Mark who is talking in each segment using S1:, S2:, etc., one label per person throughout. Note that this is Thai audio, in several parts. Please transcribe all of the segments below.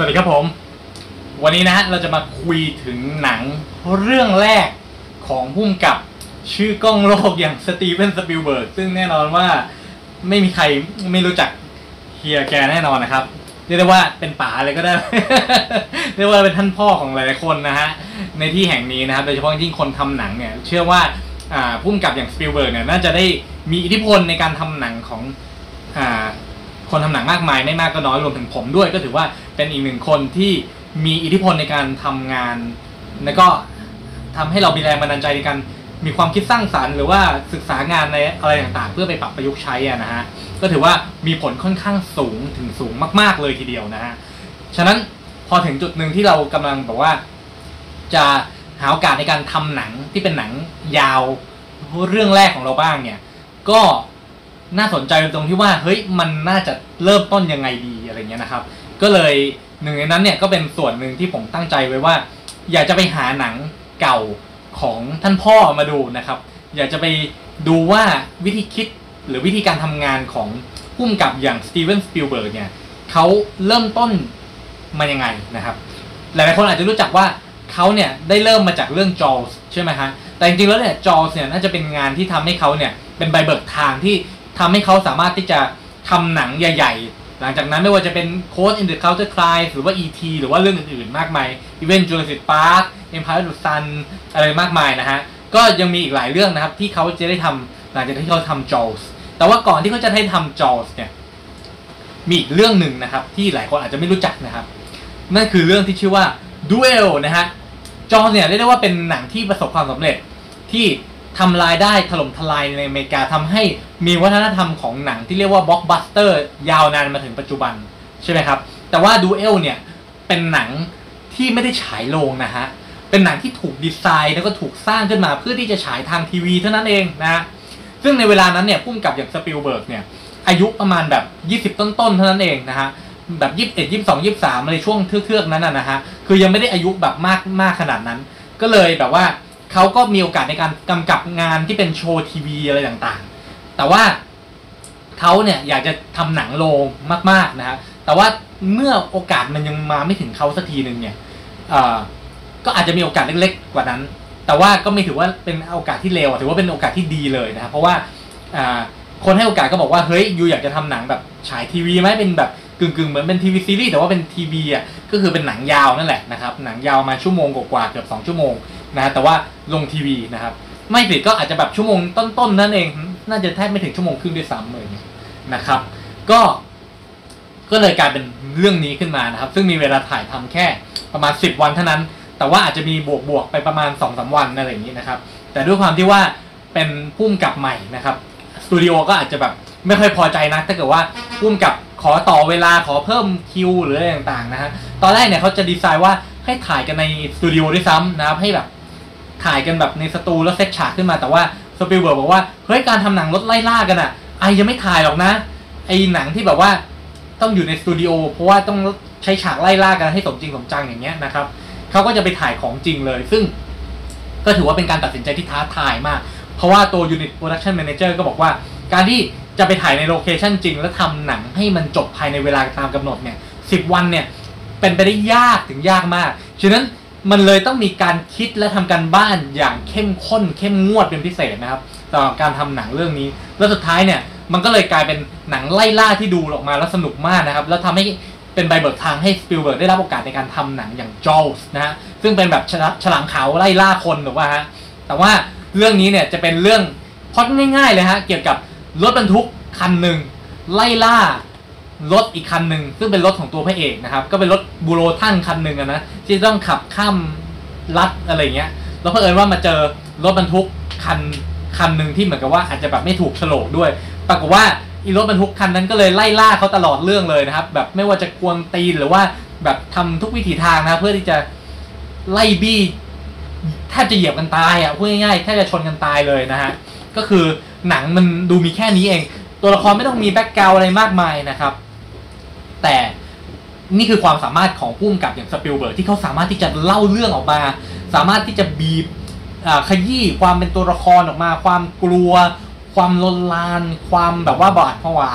S1: สวัสดีครับผม วันนี้นะฮะเราจะมาคุยถึงหนังเรื่องแรกของผู้กำกับชื่อก้องโลกอย่างสตีเวนสปิลเบิร์กซึ่งแน่นอนว่าไม่มีใครไม่รู้จักเฮียแกแน่นอนนะครับ เรียกได้ว่าเป็นป๋าเลยก็ได้ เรียกว่าเป็นท่านพ่อของหลายๆคนนะฮะ ในที่แห่งนี้นะครับ โดยเฉพาะยิ่งคนทำหนังเนี่ย เชื่อว่าผู้กำกับอย่างสปิลเบิร์กเนี่ยน่าจะได้มีอิทธิพลในการทำหนังของอ่า คนทำหนังมากมายไม่มากก็น้อยรวมถึงผมด้วย ก็ถือว่าเป็นอีกหนึ่งคนที่มีอิทธิพลในการทำงาน แล้วก็ทำให้เรามีแรงบันดาลใจในการมีความคิดสร้างสรรค์หรือว่าศึกษางานในอะไรต่างๆ เพื่อไปปรับประยุกต์ใช้นะฮะก็ถือว่ามีผลค่อนข้างสูงถึงสูงมาก ๆเลยทีเดียวนะฮะฉะนั้นพอถึงจุดหนึ่งที่เรากำลังแบบว่า จะหาโอกาสในการทำหนังที่เป็นหนังยาวเรื่องแรกของเราบ้างเนี่ย ก็ น่าสนใจตรงที่ว่าเฮ้ยมันน่าจะเริ่มต้นยังไงดีอะไรเงี้ยนะครับ ก็เลยหนึ่งในนั้นเนี่ยก็เป็นส่วนหนึ่งที่ผมตั้งใจไว้ว่า อยากจะไปหาหนังเก่าของท่านพ่อมาดูนะครับ อยากจะไปดูว่าวิธีคิดหรือวิธีการทำงานของผู้กำกับอย่างสตีเวนสปิลเบิร์กเนี่ยเขาเริ่มต้นมายังไงนะครับ หลายๆคนอาจจะรู้จักว่าเขาเนี่ยได้เริ่มมาจากเรื่องจอสใช่ไหมฮะแต่จริงๆแล้วเนี่ยจอสเนี่ยน่าจะเป็นงานที่ทำให้เขาเนี่ยเป็นใบเบิกทางที่ ทำให้เขาสามารถที่จะทำหนังใหญ่ ๆ หลังจากนั้นไม่ว่าจะเป็น Code in the Culture Cry หรือว่า E.T. หรือว่าเรื่องอื่นๆ มากมาย Even Jurassic Park Empire of the Sun อะไรมากมายนะฮะ ก็ยังมีอีกหลายเรื่องนะครับ ที่เขาจะได้ทำหลังจากที่เขาทำจอสแต่ว่าก่อนที่เขาจะได้ทำจอสเนี่ยมีอีกเรื่องหนึ่งนะครับ ที่หลายคนอาจจะไม่รู้จักนะครับ นั่นคือเรื่องที่ชื่อว่า Duel นะฮะ Jaws เนี่ยเรียกได้ว่าเป็นหนังที่ประสบความสำเร็จที่ ทำรายได้ถล่มทลายในอเมริกาทำให้มีวัฒนธรรมของหนังที่เรียกว่าบล็อกบัสเตอร์ยาวนานมาถึงปัจจุบันใช่ไหมครับ แต่ว่า Duel เนี่ยเป็นหนังที่ไม่ได้ฉายโรงนะฮะ เป็นหนังที่ถูกดีไซน์แล้วก็ถูกสร้างขึ้นมาเพื่อที่จะฉายทางทีวีเท่านั้นเองนะซึ่งในเวลานั้นเนี่ยผู้กำกับอย่างสปิลเบิร์กเนี่ยอายุประมาณแบบ 20 ต้นๆเท่านั้นเองนะฮะแบบ21 22 23อะไรช่วงเทือกๆนั้นนะนะฮะคือยังไม่ได้อายุแบบมากมากขนาดนั้น ก็เลยแบบว่า เขาก็มีโอกาสในการกำกับงานที่เป็นโชว์ทีวีอะไรต่างๆ แต่ว่าเขาเนี่ยอยากจะทำหนังโรงมากๆนะฮะแต่ว่าเมื่อโอกาสมันยังมาไม่ถึงเขาสักทีหนึ่งเนี่ยก็อาจจะมีโอกาสเล็กๆ กว่านั้น แต่ว่าก็ไม่ถือว่าเป็นโอกาสที่เลวอะถือว่าเป็นโอกาสที่ดีเลยนะครับเพราะว่าอ่าคนให้โอกาสก็บอกว่าเฮ้ยยูอยากจะทำหนังแบบฉายทีวีไหมเป็นแบบกึ่งๆเหมือนเป็นทีวีซีรีส์แต่ว่าเป็นทีวีอะก็คือเป็นหนังยาวนั่นแหละนะครับหนังยาวมาชั่วโมงกว่าๆเกือบสองชั่วโมง นะฮะแต่ว่าลงทีวีนะครับ ไม่ผิดก็อาจจะแบบชั่วโมงต้นๆนั่นเอง น่าจะแทบไม่ถึงชั่วโมงครึ่งด้วยซ้ำเลยนะครับ ก็ก็เลยกลายเป็นเรื่องนี้ขึ้นมานะครับ ซึ่งมีเวลาถ่ายทำแค่ประมาณ 10 วันเท่านั้น แต่ว่าอาจจะมีบวกบวกๆไปประมาณ2อสวันอะไรอย่างนี้นะครับ แต่ด้วยความที่ว่าเป็นผู้กำกับใหม่นะครับสตูดิโอก็อาจจะแบบไม่ค่อยพอใจนะถ้าเกิดว่าผู้กำกับขอต่อเวลาขอเพิ่มคิวหรืออะไรต่างๆนะฮะตอนแรกเนี่ยเขาจะดีไซน์ว่าให้ถ่ายกันในสตูดิโอด้วยซ้ำนะครับให้แบบ ถ่ายกันแบบในสตูแล้วเซตฉากขึ้นมาแต่ว่าสปิลเบิร์กบอกว่าเฮ้ยการทำหนังรถไล่ล่ากันอะไอยังไม่ถ่ายหรอกนะไอหนังที่แบบว่าต้องอยู่ในสตูดิโอเพราะว่าต้องใช้ฉากไล่ล่ากันให้สมจริงสมจังอย่างเงี้ยนะครับเขาก็จะไปถ่ายของจริงเลย ซึ่งก็ถือว่าเป็นการตัดสินใจที่ท้าทายมาก เพราะว่าตัว Unit Production Manager ก็บอกว่า การที่จะไปถ่ายในโลเคชันจริง แล้วทำหนังให้มันจบภายในเวลาตามกำหนดเนี่ยสิบวันเนี่ยเป็นไปได้ยากถึงยากมาก ฉะนั้น มันเลยต้องมีการคิดและทำการบ้านอย่างเข้มข้น เข้มงวดเป็นพิเศษนะครับสำหรับการทำหนังเรื่องนี้ แล้วสุดท้ายเนี่ยมันก็เลยกลายเป็นหนังไล่ล่าที่ดูออกมาแล้วสนุกมากนะครับ แล้วทำให้เป็นใบเบิกทางให้สปิลเบิร์กได้รับโอกาสในการทำหนังอย่างจอลส์นะฮะซึ่งเป็นแบบฉลาฉลามขาวไล่ล่าคนหรือว่าฮะแต่ว่าเรื่องนี้เนี่ยจะเป็นเรื่องพล็อตง่ายๆเลยฮะเกี่ยวกับรถบรรทุกคันหนึ่งไล่ล่า รถอีกคันหนึ่งซึ่งเป็นรถของตัวพระเอกนะครับ ก็เป็นรถบุโรทั่งคันหนึ่งนะที่ต้องขับข้ามรัฐอะไรเงี้ยแล้วเผอิญว่ามาเจอรถบรรทุกคันคันหนึ่งที่เหมือนกับว่าอาจจะแบบไม่ถูกโฉลกด้วย ปรากฏว่าอีรถบรรทุกคันนั้นก็เลยไล่ล่าเขาตลอดเรื่องเลยนะครับ แบบไม่ว่าจะกวนตีนหรือว่าแบบทำทุกวิถีทางนะ เพื่อที่จะไล่บี้แทบจะเหยียบกันตายอะพูดง่ายๆแทบจะชนกันตายเลยนะฮะก็คือหนังมันดูมีแค่นี้เอง ตัวละครไม่ต้องมี background อะไรมากมายนะครับ แต่นี่คือความสามารถของผู้กำกับอย่างสปิลเบิร์กที่เขาสามารถที่จะเล่าเรื่องออกมา สามารถที่จะบีบขยี้ความเป็นตัวละครออกมา ความกลัว ความลนลาน ความแบบว่าหวาดผวา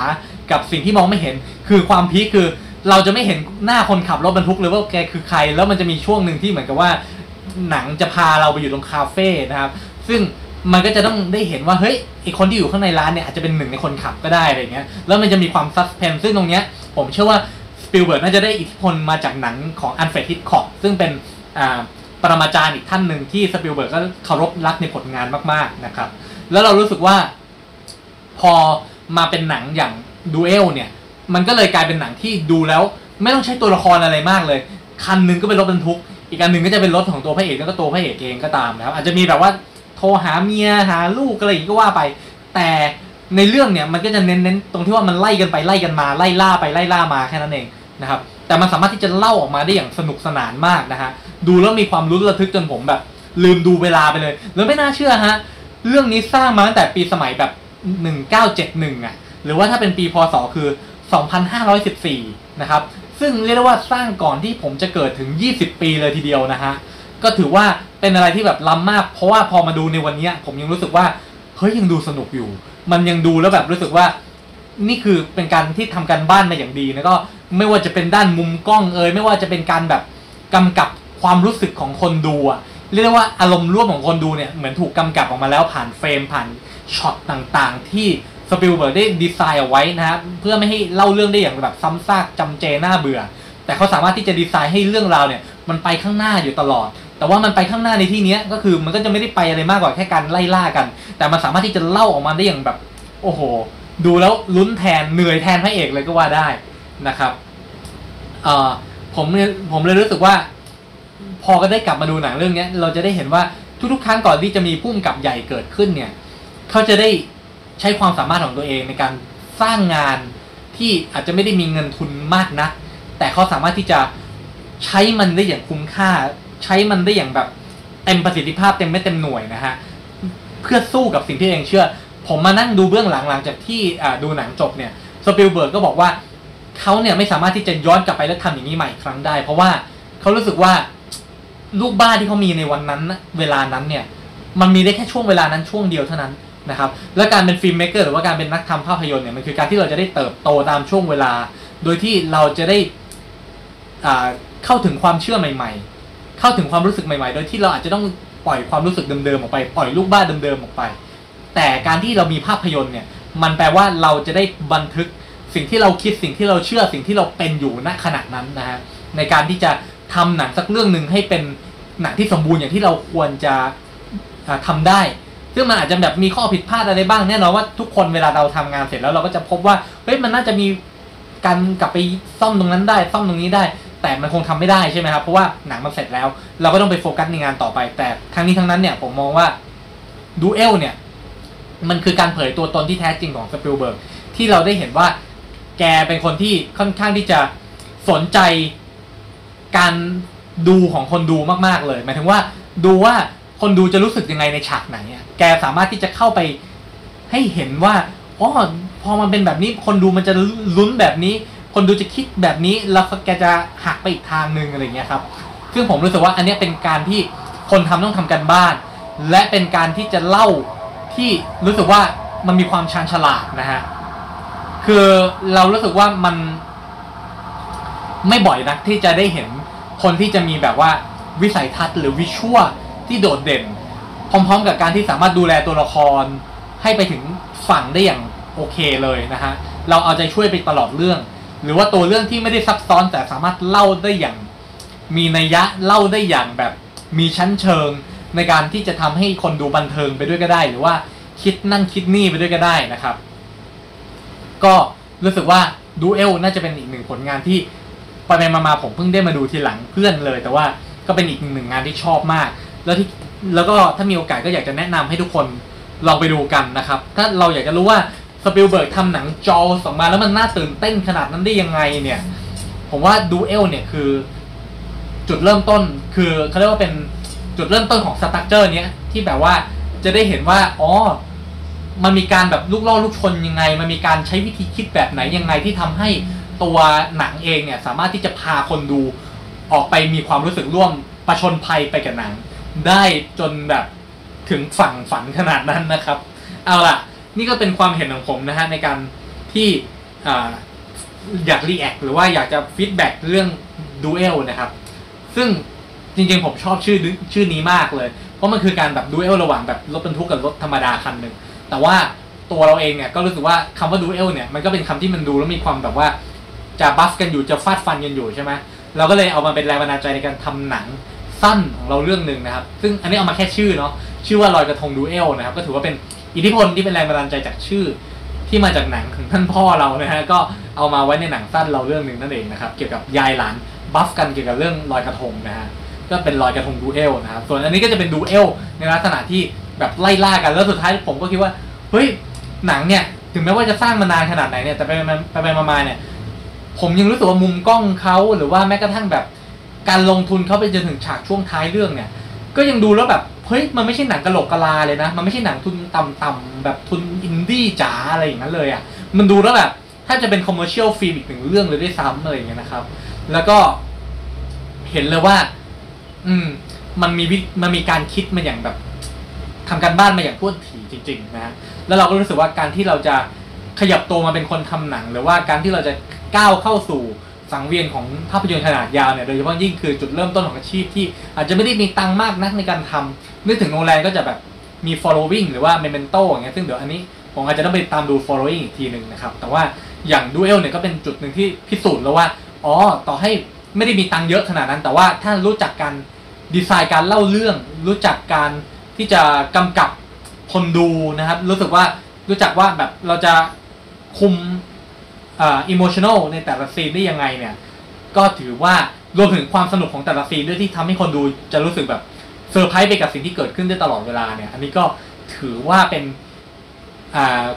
S1: กับสิ่งที่มองไม่เห็น คือความพีคคือเราจะไม่เห็นหน้าคนขับรถบรรทุกเลยว่าแกคือใคร แล้วมันจะมีช่วงหนึ่งที่เหมือนกับว่า หนังจะพาเราไปอยู่ตรงคาเฟ่นะครับ ซึ่ง มันก็จะต้องได้เห็นว่าเฮ้ยไอคนที่อยู่ข้างในร้านเนี่ยอาจจะเป็นหนึ่งในคนขับก็ได้อะไรเงี้ยแล้วมันจะมีความ suspense ซึ่งตรงเนี้ยผมเชื่อว่าสปิลเบิร์กน่าจะได้อิทธิพลมาจากหนังของอัลเฟรดฮิตช์ค็อกซึ่งเป็นอ่าปรมาจารย์อีกท่านหนึ่งที่สปิลเบิร์กก็เคารพรักในผลงานมากๆนะครับ แล้วเรารู้สึกว่าพอมาเป็นหนังอย่าง Duel เนี่ย มันก็เลยกลายเป็นหนังที่ดูแล้ว ไม่ต้องใช้ตัวละครอะไรมากเลย คันหนึ่งก็เป็นรถบรรทุก อีกอันหนึ่งก็จะเป็นรถของตัวพระเอกแล้วก็ตัวพระเอกเองก็ตามนะครับอาจจะมีแบบว่า โทรหาเมียหาลูกอะไรอย่างก็ว่าไป แต่ในเรื่องเนี่ยมันก็จะเน้นๆตรงที่ว่ามันไล่กันไปไล่กันมาไล่ล่าไปไล่ล่ามาแค่นั้นเองนะครับ แต่มันสามารถที่จะเล่าออกมาได้อย่างสนุกสนานมากนะฮะดูแล้วมีความลุ้นระทึกจนผมแบบ ลืมดูเวลาไปเลย แล้วไม่น่าเชื่อฮะเรื่องนี้สร้างมาตั้งแต่ปีสมัยแบบ 1971อะหรือว่าถ้าเป็นปีพศคือ 2514 นะครับ ซึ่งเรียกได้ว่าสร้างก่อนที่ผมจะเกิดถึง 20 ปีเลยทีเดียวนะฮะ ก็ถือว่า เป็นอะไรที่แบบล้ำมาก เพราะว่าพอมาดูในวันนี้ผมยังรู้สึกว่าเฮ้ยยังดูสนุกอยู่ มันยังดูแล้วแบบรู้สึกว่า นี่คือเป็นการที่ทำการบ้านมาอย่างดีแล้วก็ไม่ว่าจะเป็นด้านมุมกล้องเอยไม่ว่าจะเป็นการแบบกำกับความรู้สึกของคนดูอะเรียกได้ว่าอารมณ์ร่วมของคนดูเนี่ยเหมือนถูกกำกับออกมาแล้วผ่านเฟรมผ่านช็อตต่างๆ ที่สปิลเบิร์กได้ดีไซน์เอาไว้นะครับเพื่อไม่ให้เล่าเรื่องได้อย่างแบบซ้ำซากจำเจน่าเบื่อ แต่เขาสามารถที่จะดีไซน์ให้เรื่องราวเนี่ยมันไปข้างหน้าอยู่ตลอด แต่ว่ามันไปข้างหน้าในที่นี้ก็คือมันก็จะไม่ได้ไปอะไรมากกว่าแค่การไล่ล่ากัน แต่มันสามารถที่จะเล่าออกมาได้อย่างแบบ โอ้โห ดูแล้วลุ้นแทนเหนื่อยแทนพระเอกเลยก็ว่าได้นะครับเอ่อผมผมเลยรู้สึกว่า พอก็ได้กลับมาดูหนังเรื่องนี้เราจะได้เห็นว่าทุกๆครั้งก่อนที่จะมีพุ่มกับใหญ่เกิดขึ้นเนี่ยเขาจะได้ใช้ความสามารถของตัวเองในการสร้างงานที่อาจจะไม่ได้มีเงินทุนมากนะักแต่เขาสามารถที่จะใช้มันได้อย่างคุ้มค่า ใช้มันได้อย่างแบบเต็มประสิทธิภาพเต็มเม็ดเต็มหน่วยนะฮะเพื่อสู้กับสิ่งที่ตัวเองเชื่อ ผมมานั่งดูเบื้องหลังหลังจากที่ดูหนังจบเนี่ยสปิลเบิร์กก็บอกว่าเขาเนี่ยไม่สามารถที่จะย้อนกลับไปแล้วทำอย่างนี้ใหม่อีกครั้งได้ เพราะว่าเขารู้สึกว่าลูกบ้าที่เขามีในวันนั้น เวลานั้นเนี่ย มันมีได้แค่ช่วงเวลานั้นช่วงเดียวเท่านั้นนะครับและการเป็น filmmaker หรือว่าการเป็นนักทำภาพยนตร์เนี่ยมันคือการที่เราจะได้เติบโตตามช่วงเวลา โดยที่เราจะได้เข้าถึงความเชื่อใหม่ ๆ เข้าถึงความรู้สึกใหม่ๆ โดยที่เราอาจจะต้องปล่อยความรู้สึกเดิมๆออกไปปล่อยลูกบ้านเดิมๆออกไป แต่การที่เรามีภาพยนตร์เนี่ยมันแปลว่าเราจะได้บันทึกสิ่งที่เราคิดสิ่งที่เราเชื่อสิ่งที่เราเป็นอยู่ณขณะนั้นนะฮะในการที่จะทำหนังสักเรื่องหนึ่งให้เป็นหนังที่สมบูรณ์อย่างที่เราควรจะอ่าทำได้ ซึ่งมันอาจจะแบบมีข้อผิดพลาดอะไรบ้างแน่นอนว่าทุกคนเวลาเราทำงานเสร็จแล้วเราก็จะพบว่าเฮ้ยมันน่าจะมีการกลับไปซ่อมตรงนั้นได้ ซ่อมตรงนี้ได้ แต่มันคงทำไม่ได้ใช่ไหมครับ เพราะว่าหนังมันเสร็จแล้ว เราก็ต้องไปโฟกัสในงานต่อไป แต่ทั้งนี้ทั้งนั้นเนี่ยผมมองว่า Duel เนี่ย มันคือการเผยตัวตนที่แท้จริงของสปิลเบิร์กที่เราได้เห็นว่าแกเป็นคนที่ค่อนข้างที่จะสนใจการดูของคนดูมากๆเลยหมายถึงว่าดูว่าคนดูจะรู้สึกยังไงในฉากไหนแกสามารถที่จะเข้าไปให้เห็นว่าอ๋อพอมันเป็นแบบนี้คนดูมันจะลุ้นแบบนี้ คนดูจะคิดแบบนี้แล้วแกจะหักไปอีกทางหนึ่งอะไรเงี้ยครับซึ่งผมรู้สึกว่าอันนี้เป็นการที่คนทำต้องทำกันบ้าน และเป็นการที่จะเล่าที่รู้สึกว่ามันมีความชาญฉลาดนะฮะคือเรารู้สึกว่ามันไม่บ่อยนักที่จะได้เห็นคนที่จะมีแบบว่าวิสัยทัศน์หรือวิชวลที่โดดเด่น พร้อมๆ กับการที่สามารถดูแลตัวละคร ให้ไปถึงฝั่งได้อย่างโอเคเลยนะฮะ เราเอาใจช่วยไปตลอดเรื่อง หรือว่าตัวเรื่องที่ไม่ได้ซับซ้อนแต่สามารถเล่าได้อย่าง มีนัยยะเล่าได้อย่างแบบ มีชั้นเชิง ในการที่จะทำให้คนดูบันเทิงไปด้วยก็ได้ หรือว่าคิดนั่นคิดนี่ไปด้วยก็ได้นะครับ ก็รู้สึกว่าดูเอลน่าจะเป็นอีกหนึ่งผลงานที่ไปไปมาๆผมเพิ่งได้มาดูทีหลังเพื่อนเลย แต่ว่าก็เป็นอีกหนึ่งงานที่ชอบมาก แล้วที่แล้วก็ถ้ามีโอกาสก็อยากจะแนะนำให้ทุกคนลองไปดูกันนะครับ ถ้าเราอยากจะรู้ว่า สปิลเบิร์กทำหนัง Jaws ออกมาแล้วมันน่าตื่นเต้นขนาดนั้นได้ยังไงเนี่ย ผมว่า Duel เนี่ยคือ จุดเริ่มต้นคือเขาเรียกว่าเป็นจุดเริ่มต้นของ structure เนี้ยที่แบบว่าจะได้เห็นว่าอ๋อมันมีการแบบลูกล่อลูกชนยังไง มันมีการใช้วิธีคิดแบบไหนยังไงที่ทำให้ตัวหนังเองเนี่ยสามารถที่จะพาคนดูออกไปมีความรู้สึกร่วมประชนภัยไปกับหนัง ได้จนแบบถึงฝั่งฝันขนาดนั้นนะครับ เอาล่ะ นี่ก็เป็นความเห็นของผมนะฮะในการที่ออยาก react หรือว่าอยากจะ feedback เรื่อง Duel นะครับ ซึ่งจริงๆผมชอบชื่อชื่อนี้มากเลย เพราะมันคือการแบบ duel ระหว่างแบบรถบรรทุกกับรถธรรมดาคันหนึ่งแต่ว่าตัวเราเองเนี่ยก็รู้สึกว่าคำว่า duel เนี่ยมันก็เป็นคำที่มันดูแล้วมีความแบบว่าจะบัฟกันอยู่จะฟาดฟันกันอยู่ใช่ไหมเราก็เลยเอามาเป็นแรงบันดาลใจในการทำหนังสั้นของเราเรื่องหนึ่งนะครับ ซึ่งอันนี้เอามาแค่ชื่อเนาะชื่อว่าลอยกระทง Duel นะครับก็ถือว่าเป็น อิทธิพลที่เป็นแรงบันดาลใจจากชื่อที่มาจากหนังของท่านพ่อเรานะฮะก็เอามาไว้ในหนังสั้นเราเรื่องหนึ่งนั่นเองนะครับเกี่ยวกับยายหลานบัฟกันเกี่ยวกับเรื่องลอยกระทงนะฮะก็เป็นลอยกระทง Duel นะครับส่วนอันนี้ก็จะเป็น duelในลักษณะที่แบบไล่ล่ากันแล้วสุดท้ายผมก็คิดว่าเฮ้ยหนังเนี่ยถึงแม้ว่าจะสร้างมานานขนาดไหนเนี่ยแต่ไปไปไปมาเนี่ยผมยังรู้สึกว่ามุมกล้องเขาหรือว่าแม้กระทั่งแบบการลงทุนเขาไปจนถึงฉากช่วงท้ายเรื่องเนี่ย ก็ยังดูแล้วแบบ เฮ้ยมันไม่ใช่หนังกะโหลกกะลาเลยนะ มันไม่ใช่หนังทุนต่ำๆแบบทุนอินดี้จ๋าอะไรอย่างนั้นเลยอะ มันดูแล้วแบบแทบจะเป็น commercial film อีกหนึ่งเรื่องเลยด้วยซ้ำอะไรอย่างเงี้ยนะครับ แล้วก็เห็นเลยว่า อืม มันมีวิมันมีการคิดมาอย่างแบบทำการบ้านมาอย่างท่วนถี่จริง ๆ นะฮะ แล้วเราก็รู้สึกว่าการที่เราจะขยับตัวมาเป็นคนทำหนัง หรือว่าการที่เราจะก้าวเข้าสู่สังเวียนของภาพยนตร์ขนาดยาวเนี่ย โดยเฉพาะยิ่งคือจุดเริ่มต้นของอาชีพที่อาจจะไม่ได้มีตังค์มากนักในการทำ นึกถึงโรงแรมก็จะแบบมี following หรือว่า memento อย่างเงี้ยซึ่งเดี๋ยวอันนี้ผมอาจจะต้องไปตามดู following อีกทีหนึ่งนะครับ แต่ว่าอย่าง Duel เนี่ยก็เป็นจุดหนึ่งที่พิสูจน์แล้วว่า อ๋อ ต่อให้ไม่ได้มีตังค์เยอะขนาดนั้น แต่ว่าถ้ารู้จักการดีไซน์การเล่าเรื่อง รู้จักการที่จะกำกับคนดูนะครับ รู้สึกว่ารู้จักว่าแบบเราจะคุมอ่าอิโมชัน a ลในแต่ละซีนได้ยังไงเนี่ย ก็ถือว่ารวมถึงความสนุกของแต่ละซีนด้วยที่ทำให้คนดูจะรู้สึกแบบ เซอร์ไพรส์ไปกับสิ่งที่เกิดขึ้นได้ตลอดเวลาเนี่ย อันนี้ก็ถือว่าเป็น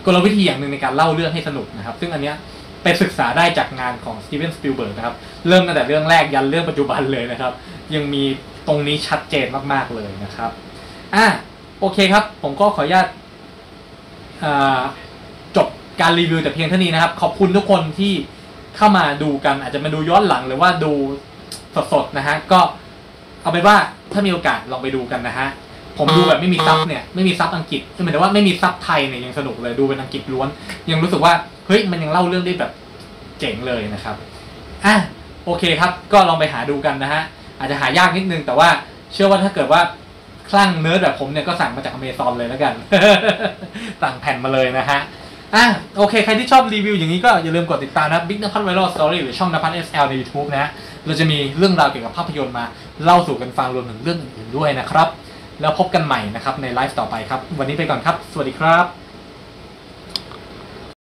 S1: กลวิธีอย่างหนึ่งในการเล่าเรื่องให้สนุกนะครับ ซึ่งอันเนี้ยไปศึกษาได้จากงานของสตีเวนสปิลเบิร์กนะครับ เริ่มตั้งแต่เรื่องแรกยันเรื่องปัจจุบันเลยนะครับ ยังมีตรงนี้ชัดเจนมากๆเลยนะครับอะโอเคครับ ผมก็ขออนุญาตจบการรีวิวแต่เพียงเท่านี้นะครับ ขอบคุณทุกคนที่เข้ามาดูกันอาจจะมาดูย้อนหลังหรือว่าดูสดๆนะฮะก็เอาเป็นว่า ถ้ามีโอกาสลองไปดูกันนะฮะ ผมดูแบบไม่มีซับเนี่ยไม่มีซับอังกฤษคือหมายถึงว่าไม่มีซับไทยเนี่ยยังสนุกเลยดูเป็นอังกฤษล้วน ยังรู้สึกว่าเฮ้ยมันยังเล่าเรื่องได้แบบเจ๋งเลยนะครับอะโอเคครับ ก็ลองไปหาดูกันนะฮะ อาจจะหายากนิดนึงแต่ว่าเชื่อว่าถ้าเกิดว่าคลั่งเนิร์ดแบบผมเนี่ยก็สั่งมาจากอเมซอนเลยแล้วกัน สั่งแผ่นมาเลยนะฮะอะโอเค ใครที่ชอบรีวิวอย่างนี้ก็อย่าลืมกดติดตามนะ Big นภัทร Viral Story หรือช่องนภัท SL ใน YouTube นะ เราจะมีเรื่องราวเกี่ยวกับภาพยนตร์มาเล่าสู่กันฟังรวมถึงเรื่องอื่นๆด้วยนะครับ แล้วพบกันใหม่นะครับในไลฟ์ต่อไปครับ วันนี้ไปก่อนครับ สวัสดีครับ